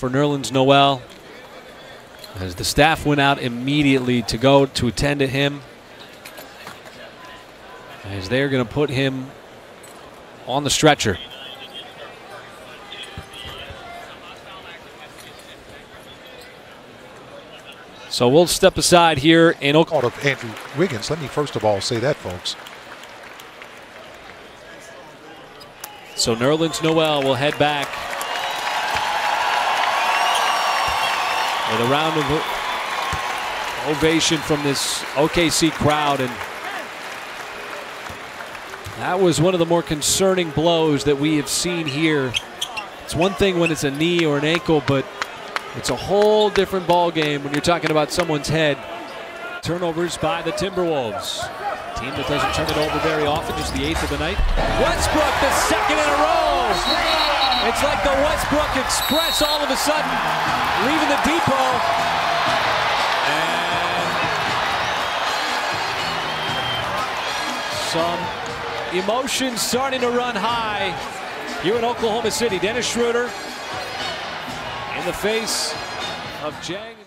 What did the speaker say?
for Nerlens Noel as the staff went out immediately to go to attend to him as they're going to put him on the stretcher. So we'll step aside here in Oklahoma. Of Andrew Wiggins. Let me first of all say that, folks. So Nerlens Noel will head back with a round of ovation from this OKC crowd. And that was one of the more concerning blows that we have seen here. It's one thing when it's a knee or an ankle, but it's a whole different ball game when you're talking about someone's head. Turnovers by the Timberwolves. Team that doesn't turn it over very often, just the eighth of the night. Westbrook, the second. It's like the Westbrook Express all of a sudden, leaving the depot. And some emotions starting to run high here in Oklahoma City. Dennis Schroeder in the face of Jang.